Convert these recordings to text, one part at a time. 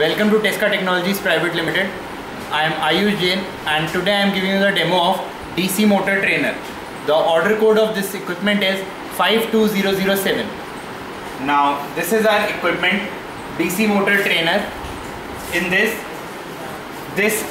Welcome to Tesca Technologies Private Limited. I am Ayush Jain and today I am giving you the demo of DC motor trainer. The order code of this equipment is 52007. Now this is our equipment DC motor trainer. In this, this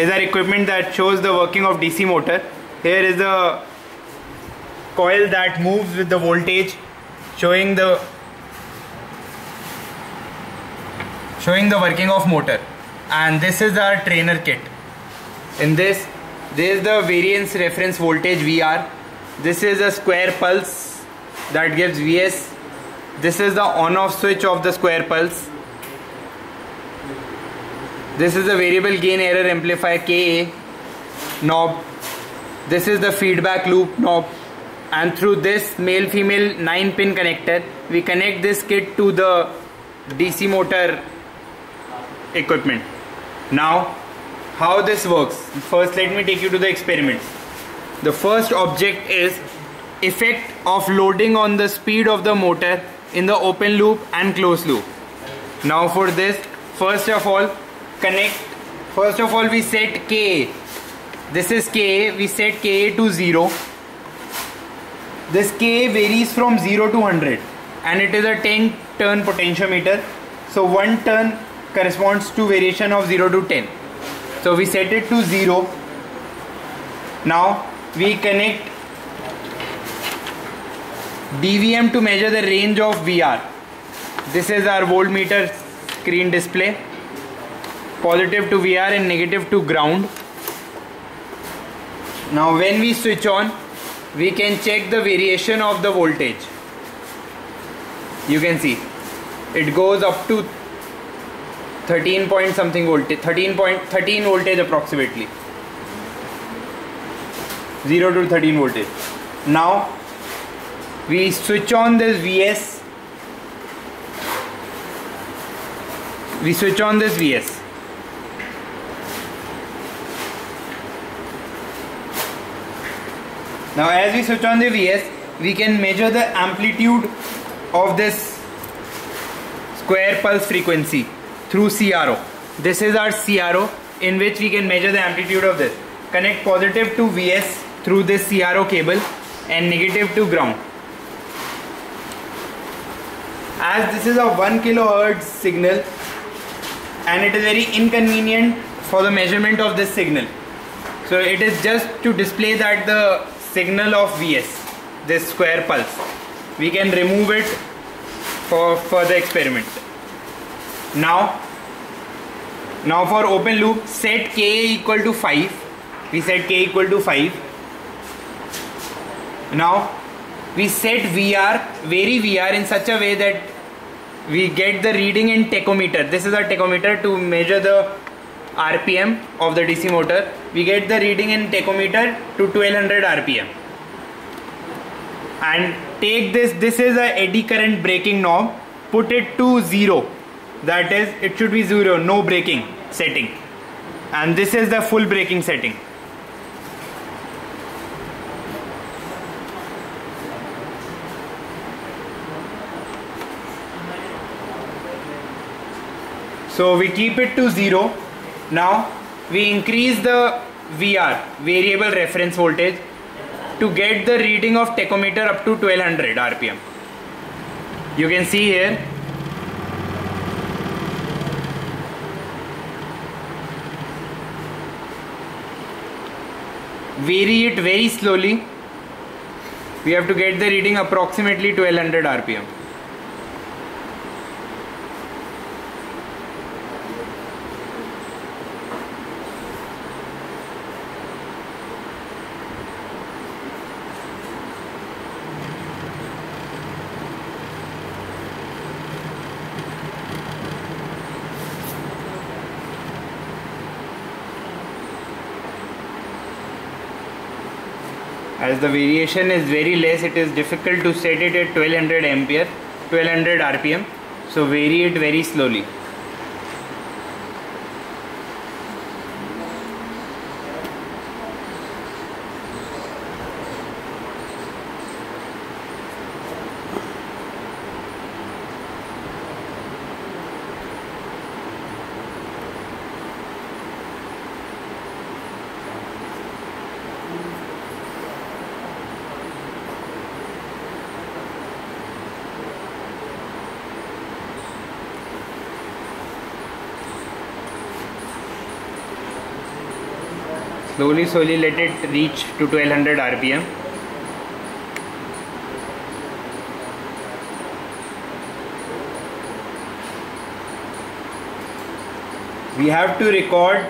is our equipment that shows the working of DC motor. Here is the coil that moves with the voltage showing the showing the working of motor. And this is our trainer kit. In this there is the variance reference voltage VR this is a square pulse that gives VS this is the on off switch of the square pulse. This is the variable gain error amplifier KA knob. This is the feedback loop knob. And through this male female 9 pin connector we connect this kit to the DC motor equipment. Now how this works? First let me take you to the experiment. The first object is effect of loading on the speed of the motor in the open loop and closed loop. Now for this first of all connect. First of all we set K. This is K. We set K to 0 this K varies from 0 to 100 and it is a 10 turn potentiometer. So one turn corresponds to variation of 0 to 10. So we set it to 0. Now we connect DVM to measure the range of VR. This is our voltmeter screen display. Positive to VR and negative to ground. Now when we switch on we can check the variation of the voltage you can see it goes up to 13 point something voltage 13 point 13 voltage approximately. 0 to 13 voltage. Now we switch on this vs we switch on this vs Now as we switch on the VS, we can measure the amplitude of this square pulse frequency through CRO. This is our CRO in which we can measure the amplitude of this. Connect positive to VS through this CRO cable and negative to ground. As this is a 1 kilohertz signal and it is very inconvenient for the measurement of this signal. So it is just to display that the signal of Vs, this square pulse. We can remove it for further experiment. Now, now for open loop, set K equal to 5. We set K equal to 5. Now, we set VR, vary VR in such a way that we get the reading in tachometer. This is a tachometer to measure the RPM of the DC motor, we get the reading in tachometer to 1200 RPM. And take this, this is a eddy current braking knob, put it to zero. That is, it should be zero, no braking setting. And this is the full braking setting. So we keep it to zero now we increase the VR, variable reference voltage, to get the reading of tachometer up to 1200 RPM. You can see here. Vary it very slowly. We have to get the reading approximately 1200 RPM. As the variation is very less it is difficult to set it at 1200 ampere 1200 rpm so vary it very slowly slowly slowly let it reach to 1200 rpm we have to record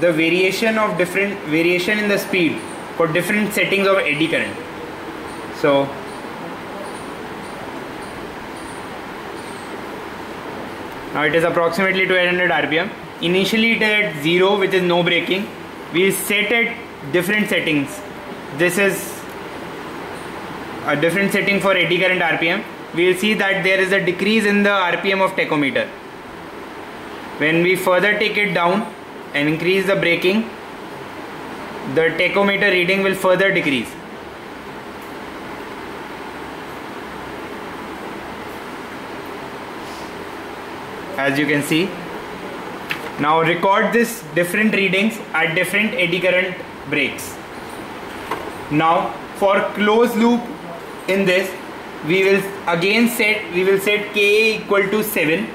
the variation of different variation in the speed for different settings of eddy current. So now it is approximately 1200 rpm initially it is at 0 which is no braking we set it different settings. This is a different setting for eddy current rpm we will see that there is a decrease in the rpm of tachometer. When we further take it down and increase the braking the tachometer reading will further decrease. As you can see now record this different readings at different eddy current brakes. Now for closed loop in this we will again set we will set Ka equal to 7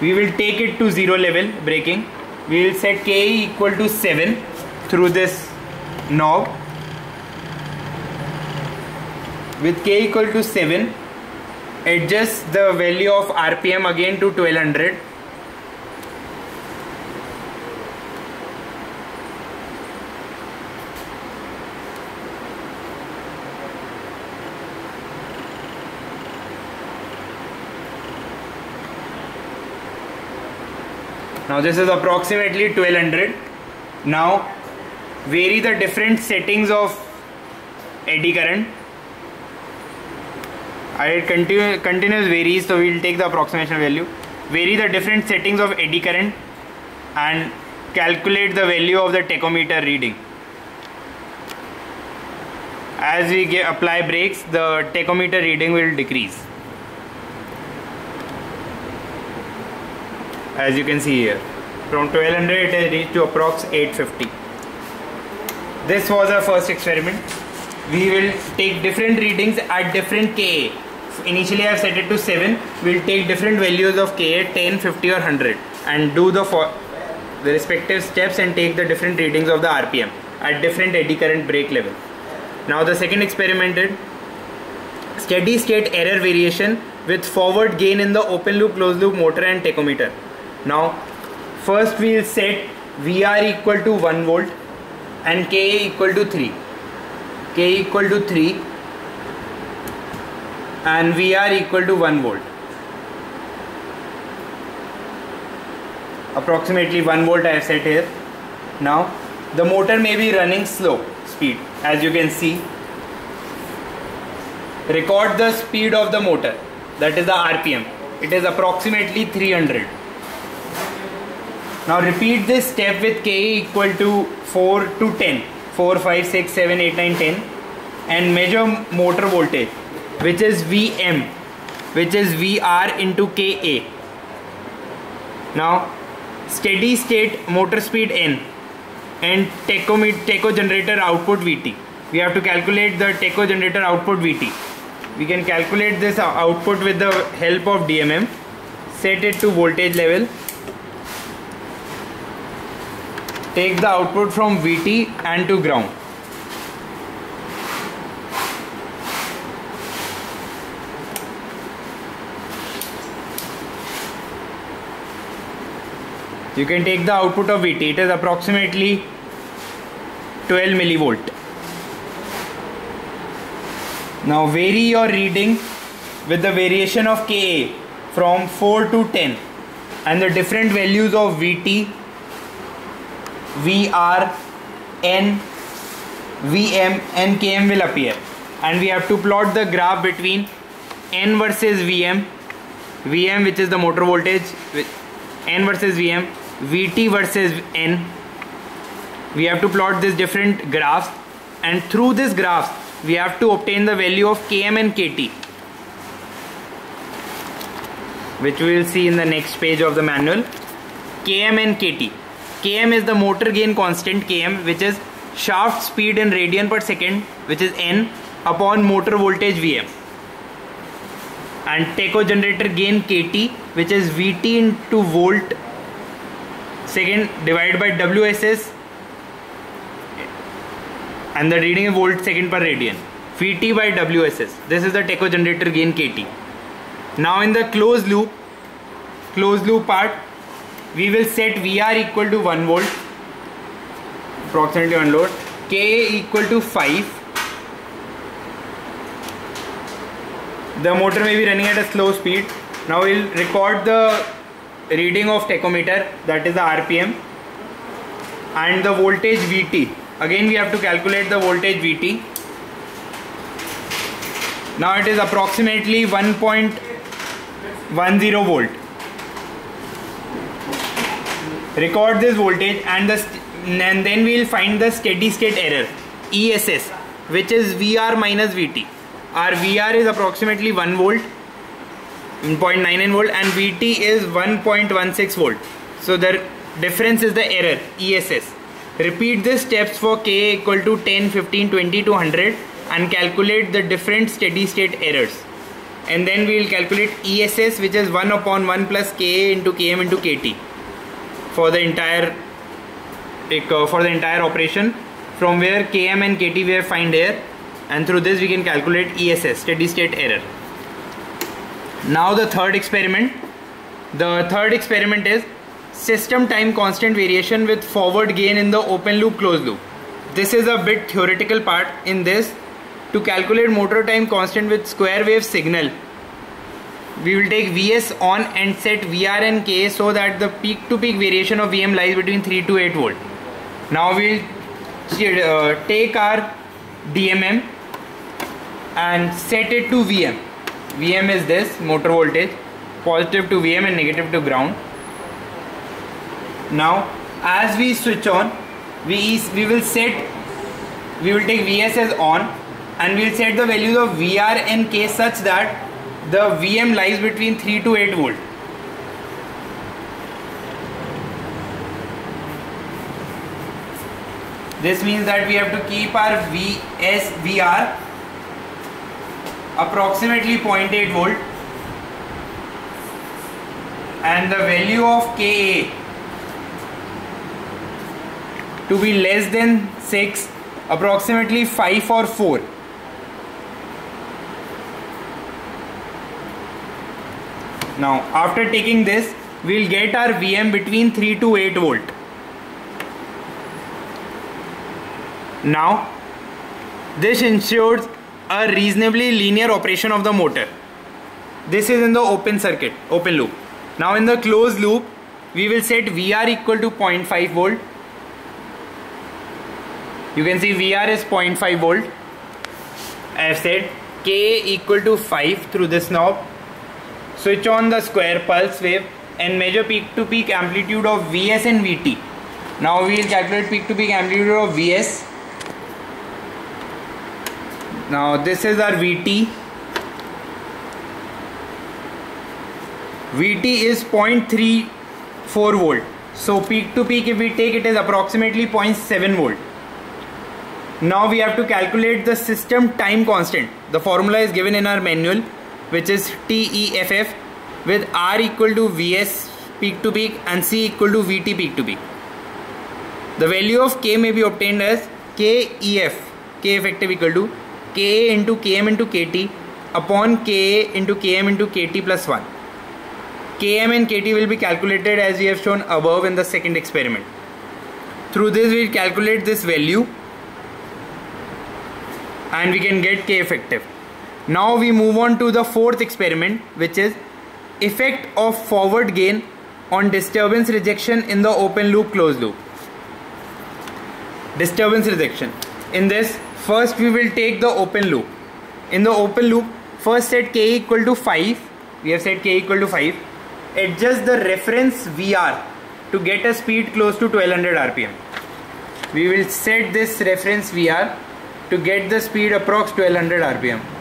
we will take it to 0 level braking we will set Ka equal to 7 through this knob. With K equal to 7 adjust the value of RPM again to 1200 now this is approximately 1200 now vary the different settings of eddy current. I continue, continuous varies so we will take the approximation value. Vary the different settings of eddy current and calculate the value of the tachometer reading. As we apply brakes the tachometer reading will decrease as you can see here from 1200 it has reached to approx 850 this was our first experiment. We will take different readings at different Ka initially I have set it to 7 we'll take different values of Ka 10 50 or 100 and do the the respective steps and take the different readings of the RPM at different eddy current brake level. Now the second experiment experimented steady state error variation with forward gain in the open loop closed loop motor and tachometer now first we will set VR equal to 1 volt and Ka equal to 3 K equal to 3 and VR equal to 1 volt. Approximately 1 volt I have set here. Now the motor may be running slow speed as you can see. Record the speed of the motor that is the RPM it is approximately 300 now repeat this step with K equal to 4 to 10. 4, 5, 6, 7, 8, 9, 10 and measure motor voltage which is Vm which is VR into Ka. Now steady state motor speed N and tacho, tacho generator output Vt. We have to calculate the tacho generator output Vt. We can calculate this output with the help of DMM. Set it to voltage level take the output from VT and to ground. You can take the output of VT, it is approximately 12 millivolt. Now vary your reading with the variation of Ka from 4 to 10 and the different values of VT VR, N, VM and Km will appear. And we have to plot the graph between N versus VM, VM which is the motor voltage, N versus VM, VT versus N. We have to plot these different graphs. And through this graph we have to obtain the value of Km and KT which we will see in the next page of the manual. Km and KT km is the motor gain constant km which is shaft speed in radian per second which is n upon motor voltage vm. And tacho generator gain kt which is vt into volt second divided by wss and the reading is volt second per radian. Vt by WSS. This is the tacho generator gain KT. Now in the closed loop closed loop part we will set VR equal to 1 volt approximately 1 load. Ka equal to 5 the motor may be running at a slow speed. Now we'll record the reading of tachometer that is the RPM and the voltage Vt again we have to calculate the voltage Vt now it is approximately 1.10 volt record this voltage and the and then we will find the steady state error ESS which is VR minus VT our VR is approximately 1 volt 0.99 volt and VT is 1.16 volt. So the difference is the error ESS repeat the steps for K equal to 10 15 20 to 100 and calculate the different steady state errors. And then we will calculate ESS which is 1 upon 1 plus Ka into Km into Kt for the entire uh, for the entire operation from where Km and Kt we have find here and through this we can calculate ESS steady state error. Now the third experiment. The third experiment is system time constant variation with forward gain in the open loop closed loop. This is a bit theoretical part in this. To calculate motor time constant with square wave signal we will take Vs on and set Vr and K so that the peak to peak variation of Vm lies between 3 to 8 volt. Now we will uh, take our DMM and set it to Vm. Vm is this motor voltage positive to Vm and negative to ground. Now as we switch on we, we will set we will take Vs as on and we will set the values of Vr and K such that the VM lies between 3 to 8 volt. This means that we have to keep our VSVR approximately 0.8 volt and the value of Ka to be less than 6 approximately 5 or 4 Now after taking this we'll get our VM between 3 to 8 volt. Now this ensures a reasonably linear operation of the motor. This is in the open circuit, open loop. Now in the closed loop we will set VR equal to 0.5 volt. You can see VR is 0.5 volt. I have said K equal to 5 through this knob Switch on the square pulse wave and measure peak to peak amplitude of Vs and Vt. Now we will calculate peak to peak amplitude of Vs. Now this is our Vt. Vt is 0.34 volt. So peak to peak if we take it is approximately 0.7 volt. Now we have to calculate the system time constant. The formula is given in our manual which is TEFF with R equal to Vs peak to peak and C equal to Vt peak to peak. The value of K may be obtained as KEF, K effective equal to Ka into Km into Kt upon Ka into Km into Kt plus 1. Km and Kt will be calculated as we have shown above in the second experiment. Through this we will calculate this value and we can get K effective. Now we move on to the fourth experiment which is effect of forward gain on disturbance rejection in the open loop closed loop. Disturbance rejection. In this first we will take the open loop. In the open loop first set k equal to 5 we have set k equal to 5 adjust the reference VR to get a speed close to 1200 rpm. We will set this reference VR to get the speed approx 1200 rpm.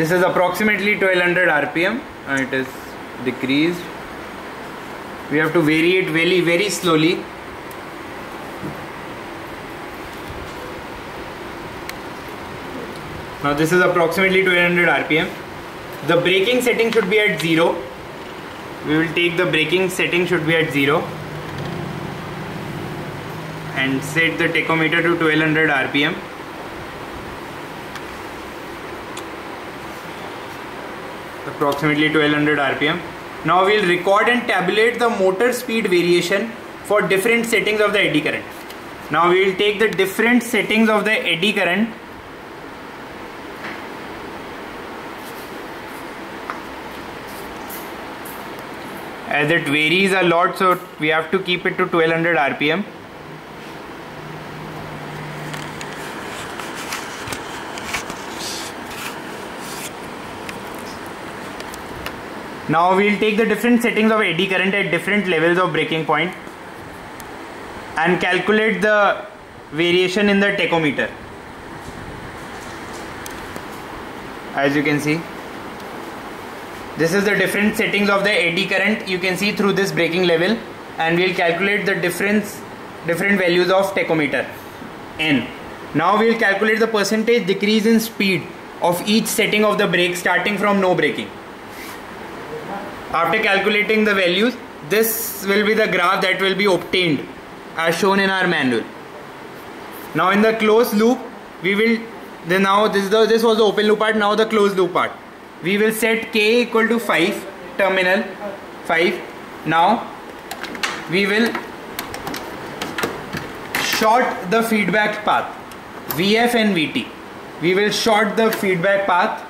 This is approximately 1200 rpm and it is decreased. We have to vary it very very slowly. Now this is approximately 1200 rpm the braking setting should be at 0 we will take the braking setting should be at 0 and set the tachometer to 1200 rpm approximately 1200 rpm now we'll record and tabulate the motor speed variation for different settings of the eddy current. Now we will take the different settings of the eddy current. As it varies a lot so we have to keep it to 1200 rpm now we'll take the different settings of eddy current at different levels of braking point and calculate the variation in the tachometer. As you can see this is the different settings of the eddy current you can see through this braking level and we'll calculate the difference different values of tachometer n. Now we'll calculate the percentage decrease in speed of each setting of the brake starting from no braking after calculating the values this will be the graph that will be obtained as shown in our manual. Now in the closed loop we will then now this is the this was the open loop part now the closed loop part. We will set k equal to 5 terminal 5 now we will short the feedback path vf and vt we will short the feedback path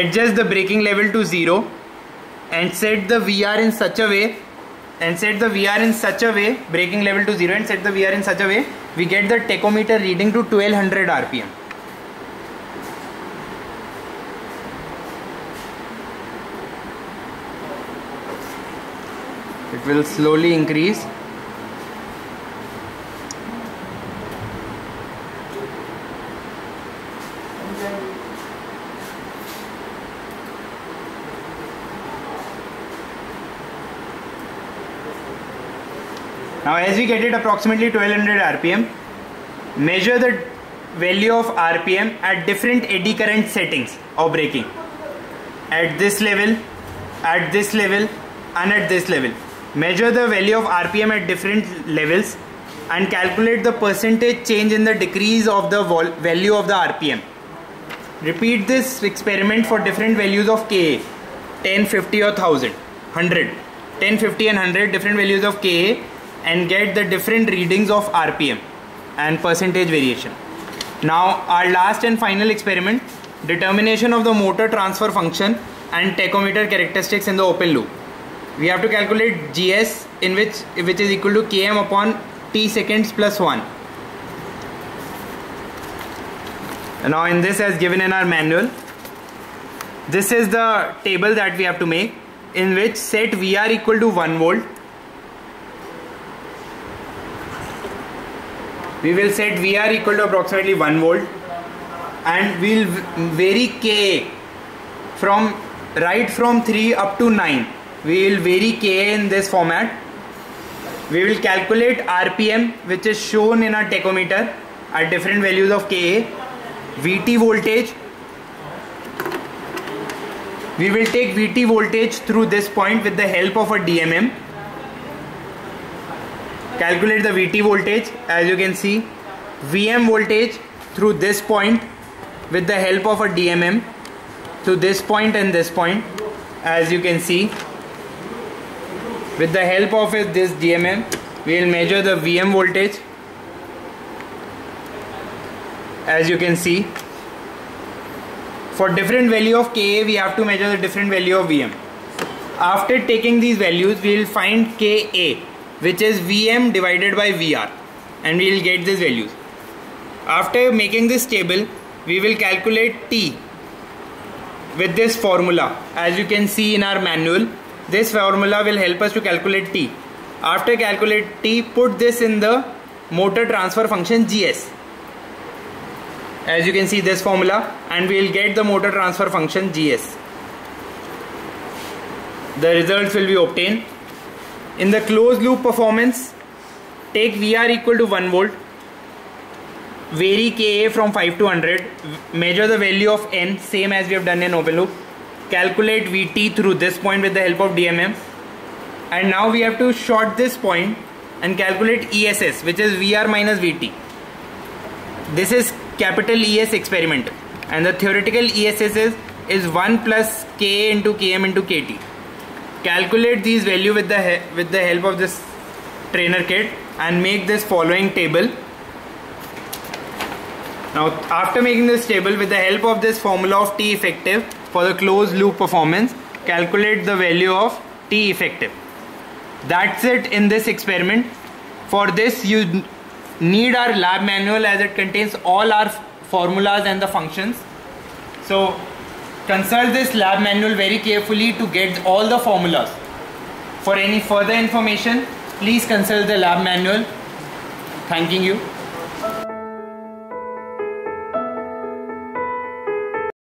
adjust the braking level to 0 and set the VR in such a way and set the VR in such a way braking level to 0 and set the VR in such a way we get the tachometer reading to 1200 rpm it will slowly increase Get it approximately 1200 rpm, measure the value of rpm at different eddy current settings or braking. At this level, at this level and at this level. Measure the value of rpm at different levels and calculate the percentage change in the decrease of the value of the rpm. Repeat this experiment for different values of Ka 10, 50 or 1000, 100. 10, 50 and 100 different values of Ka and get the different readings of RPM and percentage variation. Now our last and final experiment determination of the motor transfer function and tachometer characteristics in the open loop. We have to calculate GS in which which is equal to Km upon T seconds plus 1. Now in this as given in our manual this is the table that we have to make in which set VR equal to 1 volt we will set VR equal to approximately 1 volt and we'll vary Ka from right from 3 up to 9 we will vary Ka in this format. We will calculate RPM which is shown in our tachometer at different values of Ka VT voltage. We will take VT voltage through this point with the help of a DMM calculate the VT voltage as you can see VM voltage through this point with the help of a DMM to this point and this point as you can see. With the help of this DMM we will measure the VM voltage as you can see. For different value of Ka we have to measure the different value of VM after taking these values we will find Ka which is Vm divided by Vr and we will get these values. After making this table we will calculate T with this formula as you can see in our manual this formula will help us to calculate T. After calculate T put this in the motor transfer function GS as you can see this formula and we will get the motor transfer function GS. The results will be obtained in the closed loop performance, take VR equal to 1 volt, vary Ka from 5 to 100, measure the value of N, same as we have done in open loop, calculate Vt through this point with the help of DMM and now we have to short this point and calculate ESS which is VR minus Vt. This is capital ES experiment and the theoretical ESS is, is 1 plus Ka into Km into Kt. Calculate these value with the with the help of this trainer kit and make this following table. Now after making this table with the help of this formula of T effective for the closed loop performance calculate the value of T effective. That's it in this experiment. For this you need our lab manual as it contains all our formulas and the functions. So consult this lab manual very carefully to get all the formulas. For any further information, please consult the lab manual. Thanking you.